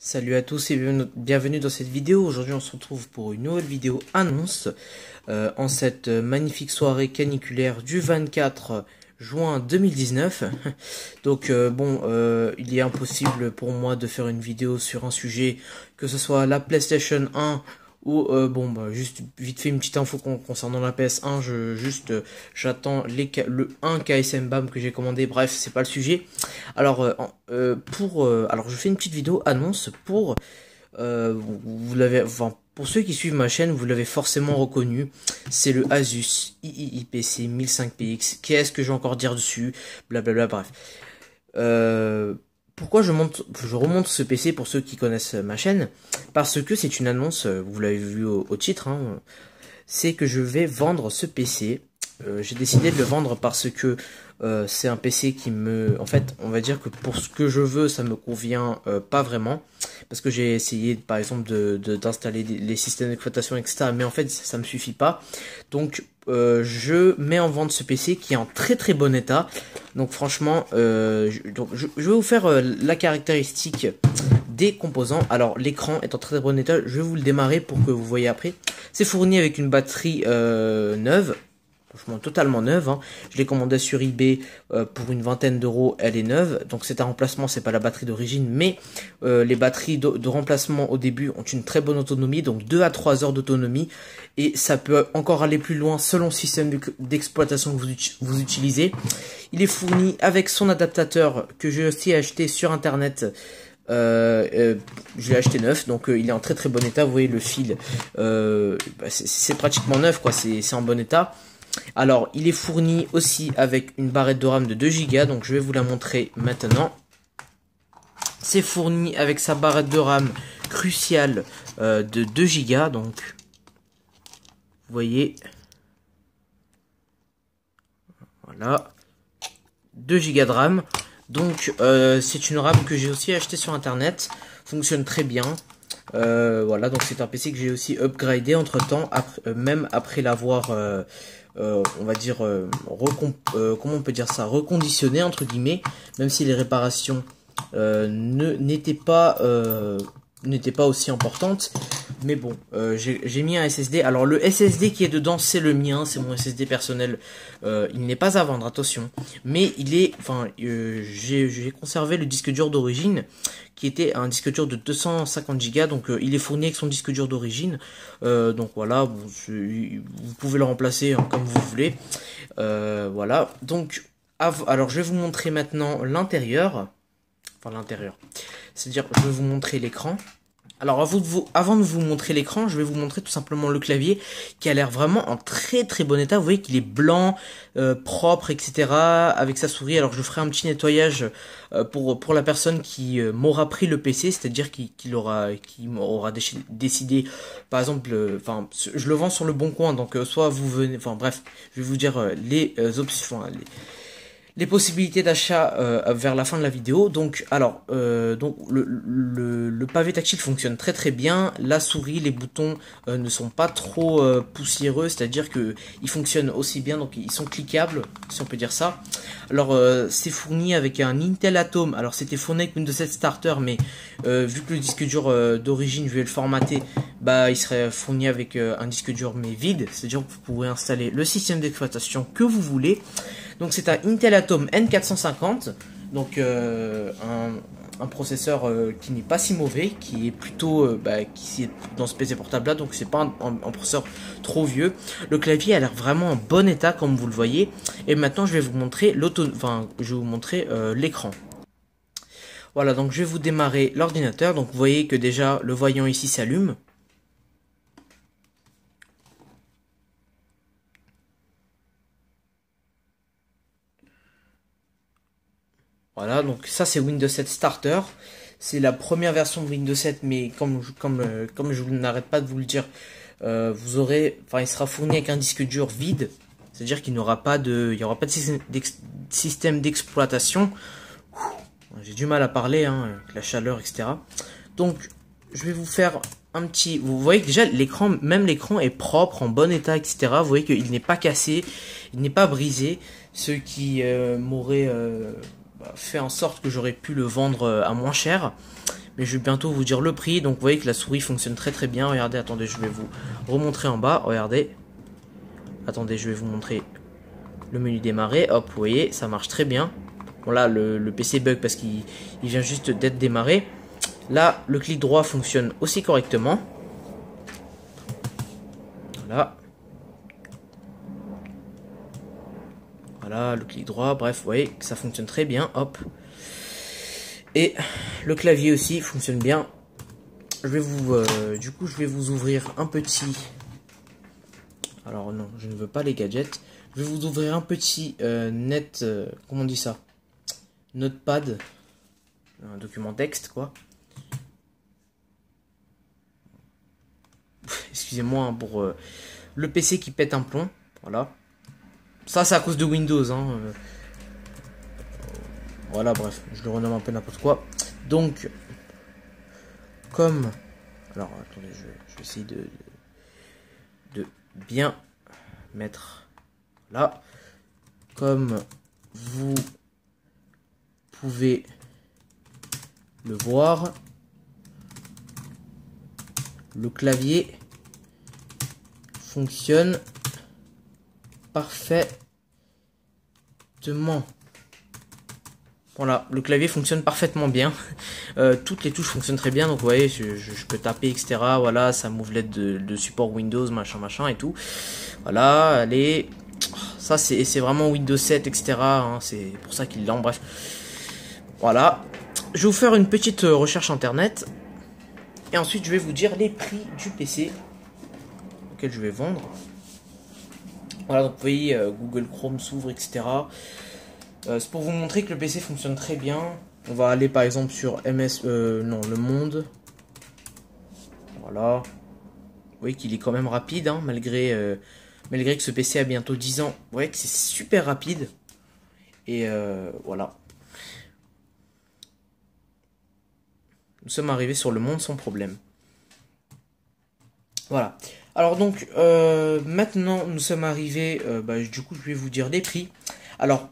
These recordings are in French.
Salut à tous et bienvenue dans cette vidéo. Aujourd'hui on se retrouve pour une nouvelle vidéo annonce euh, en cette magnifique soirée caniculaire du 24 juin 2019. Donc euh, bon, euh, il est impossible pour moi de faire une vidéo sur un sujet que ce soit la PlayStation 1 ou euh, bon bah juste vite fait une petite info concernant la PS1 je juste euh, j'attends le 1 KSM BAM que j'ai commandé. Bref c'est pas le sujet. Alors euh, pour alors je fais une petite vidéo annonce pour vous, l'avez enfin pour ceux qui suivent ma chaîne vous l'avez forcément reconnu. C'est le Asus IIPC 1005px qu'est-ce que je vais encore dire dessus? Blablabla bref. Euh, pourquoi je, monte, je remonte ce PC pour ceux qui connaissent ma chaîne Parce que c'est une annonce, euh, vous l'avez vu au, titre, hein, c'est que je vais vendre ce PC. Euh, j'ai décidé de le vendre parce que euh, c'est un PC qui me... En fait, on va dire que pour ce que je veux, ça me convient pas vraiment. Parce que j'ai essayé, par exemple, d'installer de, les systèmes d'exploitation, etc. Mais en fait, ça, ça me suffit pas. Donc, je mets en vente ce PC qui est en très très bon état. Donc franchement, euh, je, vais vous faire euh, la caractéristique des composants. Alors l'écran est en très, très bon état, je vais vous le démarrer pour que vous voyez après. C'est fourni avec une batterie euh, neuve, totalement neuve. Hein. Je l'ai commandé sur eBay euh, pour une vingtaine d'euros, elle est neuve. Donc c'est un remplacement, c'est pas la batterie d'origine, mais euh, les batteries de, remplacement au début ont une très bonne autonomie, donc 2 à 3 heures d'autonomie. Et ça peut encore aller plus loin selon le système d'exploitation que vous, utilisez. Il est fourni avec son adaptateur que j'ai aussi acheté sur internet. Euh, je l'ai acheté neuf, donc il est en très très bon état. Vous voyez le fil, bah, c'est pratiquement neuf, quoi. C'est en bon état. Alors, il est fourni aussi avec une barrette de RAM de 2 Go, donc je vais vous la montrer maintenant. C'est fourni avec sa barrette de RAM cruciale euh, de 2 Go, donc vous voyez, voilà, 2 Go de RAM. Donc euh, c'est une RAM que j'ai aussi acheté sur internet, fonctionne très bien. Euh, voilà, donc c'est un PC que j'ai aussi upgradé entre temps, même après l'avoir euh, on va dire, euh, euh, comment on peut dire ça, reconditionné entre guillemets, même si les réparations n'étaient pas n'étaient pas aussi importantes. Mais bon, j'ai mis un SSD. Alors le SSD qui est dedans, c'est le mien, c'est mon SSD personnel. il n'est pas à vendre, attention. Mais il est, enfin, j'ai conservé le disque dur d'origine qui était un disque dur de 250 Go. Donc euh, il est fourni avec son disque dur d'origine. Euh, donc voilà, vous, pouvez le remplacer hein, comme vous voulez. Euh, voilà. Donc alors je vais vous montrer maintenant l'intérieur. Enfin l'intérieur. C'est-à-dire je vais vous montrer l'écran. Alors avant de, vous, montrer l'écran, je vais vous montrer tout simplement le clavier qui a l'air vraiment en très très bon état. Vous voyez qu'il est blanc, euh, propre, etc. avec sa souris. Alors je ferai un petit nettoyage euh, pour pour la personne qui euh, m'aura pris le PC, c'est-à-dire qui, qui qui aura décidé, par exemple, enfin je le vends sur le bon coin, donc soit vous venez, enfin bref, je vais vous dire les options, les, les possibilités d'achat euh, vers la fin de la vidéo. Donc, alors, euh, donc le, pavé tactile fonctionne très très bien. La souris, les boutons euh, ne sont pas trop poussiéreux, c'est-à-dire que ils fonctionnent aussi bien, donc ils sont cliquables, si on peut dire ça. Alors, c'est fourni avec un Intel Atom. Alors, c'était fourni avec Windows 7 Starter, mais vu que le disque dur d'origine, je vais le formater, bah, il serait fourni avec un disque dur mais vide, c'est-à-dire que vous pouvez installer le système d'exploitation que vous voulez. Donc c'est un Intel Atom N450, donc euh, un, processeur euh, qui n'est pas si mauvais, qui est plutôt euh, bah, qui est dans ce PC portable là, donc c'est pas un, processeur trop vieux. Le clavier a l'air vraiment en bon état comme vous le voyez. Et maintenant je vais vous montrer l'auto, enfin je vais vous montrer l'écran. Voilà, donc je vais vous démarrer l'ordinateur. Donc vous voyez que déjà le voyant ici s'allume. Voilà, donc ça c'est Windows 7 Starter. C'est la première version de Windows 7, mais comme, comme, euh, comme je n'arrête pas de vous le dire, euh, vous aurez, enfin, il sera fourni avec un disque dur vide, c'est-à-dire qu'il n'aura pas de, il y aura pas de système d'exploitation. J'ai du mal à parler, hein, avec la chaleur, etc. Donc, je vais vous faire un petit. Vous voyez que déjà l'écran, même l'écran est propre, en bon état, etc. Vous voyez qu'il n'est pas cassé, il n'est pas brisé. Ce qui euh, bah, fait en sorte que j'aurais pu le vendre euh, à moins cher. mais je vais bientôt vous dire le prix. Donc vous voyez que la souris fonctionne très très bien. Regardez, attendez, je vais vous remontrer en bas. Regardez. Attendez, je vais vous montrer le menu démarrer. Hop, vous voyez, ça marche très bien. Bon là, le, PC bug parce qu'il vient juste d'être démarré. Là, le clic droit fonctionne aussi correctement. Voilà. Voilà, le clic droit, bref, vous voyez que ça fonctionne très bien, hop. Et le clavier aussi fonctionne bien. Je vais vous, euh, du coup, je vais vous ouvrir un petit. Alors non, je ne veux pas les gadgets. Je vais vous ouvrir un petit euh, net, euh, comment on dit ça? Notepad, un document texte quoi. Excusez-moi hein, pour le PC qui pète un plomb, voilà. Ça, c'est à cause de Windows. Hein. Voilà, bref, je le renomme un peu n'importe quoi. Donc, comme... Alors, attendez, je, vais essayer de, de, bien mettre là. Comme vous pouvez le voir, le clavier fonctionne parfaitement. Voilà, le clavier fonctionne parfaitement bien. Euh, toutes les touches fonctionnent très bien, donc vous voyez, je, peux taper, etc. Voilà, ça m'ouvre l'aide de, support Windows, machin, machin et tout. Voilà, allez. Ça, c'est vraiment Windows 7, etc. Hein, c'est pour ça qu'il l'a, bref. Voilà. Je vais vous faire une petite euh, recherche internet. Et ensuite, je vais vous dire les prix du PC auquel je vais vendre. Voilà, donc vous voyez, euh, Google Chrome s'ouvre, etc. Euh, c'est pour vous montrer que le PC fonctionne très bien. On va aller par exemple sur MS, euh, non, Le Monde. Voilà. Vous voyez qu'il est quand même rapide, hein, malgré, malgré que ce PC a bientôt 10 ans. Vous voyez que c'est super rapide. Et voilà. Nous sommes arrivés sur Le Monde sans problème. Voilà. Alors donc, euh, maintenant, nous sommes arrivés, euh, bah, du coup, je vais vous dire les prix. Alors,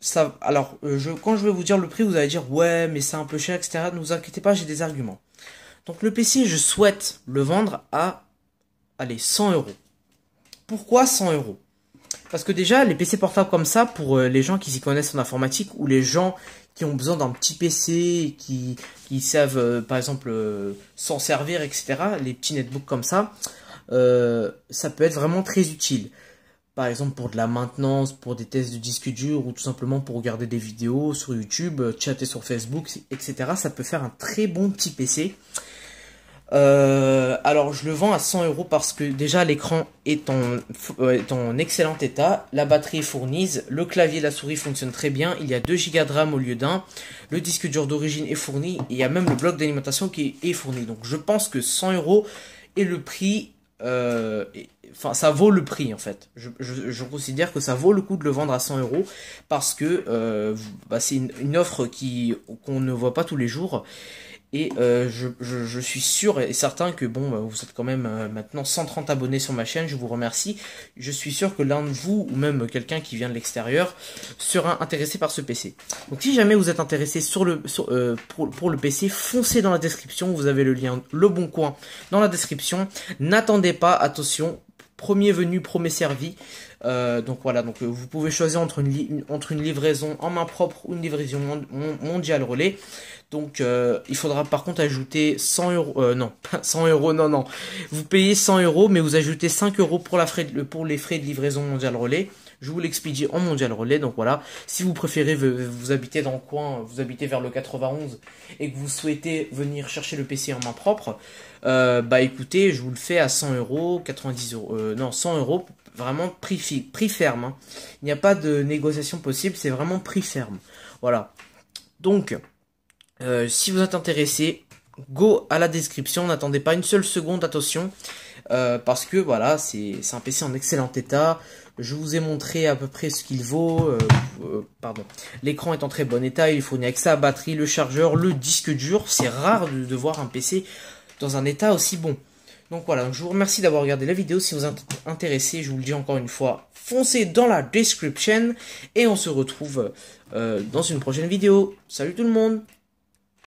ça, alors euh, quand je vais vous dire le prix, vous allez dire, ouais, mais c'est un peu cher, etc. Ne vous inquiétez pas, j'ai des arguments. Donc, le PC, je souhaite le vendre à, allez, 100 euros. Pourquoi 100 euros? Parce que déjà, les PC portables comme ça, pour les gens qui s'y connaissent en informatique, ou les gens qui ont besoin d'un petit PC, qui, qui savent, par exemple, s'en servir, etc., les petits netbooks comme ça, euh, ça peut être vraiment très utile. Par exemple pour de la maintenance, pour des tests de disque dur ou tout simplement pour regarder des vidéos sur YouTube, euh, chatter sur Facebook, etc. Ça peut faire un très bon petit PC. Euh, alors je le vends à 100 euros parce que déjà l'écran est en, est en excellent état, la batterie est fournie, le clavier et la souris fonctionnent très bien, il y a 2 Go de RAM au lieu d'un, le disque dur d'origine est fourni, et il y a même le bloc d'alimentation qui est fourni. Donc je pense que 100 euros est le prix euh, ça vaut le prix en fait. Je, considère que ça vaut le coup de le vendre à 100 euros parce que euh, bah, c'est une, offre qui qu'on ne voit pas tous les jours et euh, je, suis sûr et certain que bon, bah, vous êtes quand même euh, maintenant 130 abonnés sur ma chaîne, je vous remercie. Je suis sûr que l'un de vous ou même quelqu'un qui vient de l'extérieur sera intéressé par ce PC. Donc si jamais vous êtes intéressé sur le euh, pour, pour, le PC, foncez dans la description, vous avez le lien Le Bon Coin dans la description. N'attendez pas, attention, premier venu, premier servi. donc voilà, donc vous pouvez choisir entre une, entre une livraison en main propre ou une livraison mondiale relais. Donc euh, il faudra par contre ajouter 100 euros, euh, non, 100 euros, non, non. Vous payez 100 euros, mais vous ajoutez 5 euros pour, la frais pour les frais de livraison mondiale relais. Je vous l'expédie en mondial relais, donc voilà. Si vous préférez, vous, habitez dans le coin, vous habitez vers le 91 et que vous souhaitez venir chercher le PC en main propre, euh, bah écoutez, je vous le fais à 100 euros, 90 euros, non 100 euros, vraiment prix, prix ferme. Hein. Il n'y a pas de négociation possible, c'est vraiment prix ferme. Voilà. Donc, euh, si vous êtes intéressé, go à la description, n'attendez pas une seule seconde, attention, euh, parce que voilà, c'est un PC en excellent état. Je vous ai montré à peu près ce qu'il vaut. Euh, pardon. L'écran est en très bon état. Il fournit avec sa batterie, le chargeur, le disque dur. C'est rare de, voir un PC dans un état aussi bon. Donc voilà, je vous remercie d'avoir regardé la vidéo. Si vous êtes intéressé, je vous le dis encore une fois, foncez dans la description et on se retrouve dans une prochaine vidéo. Salut tout le monde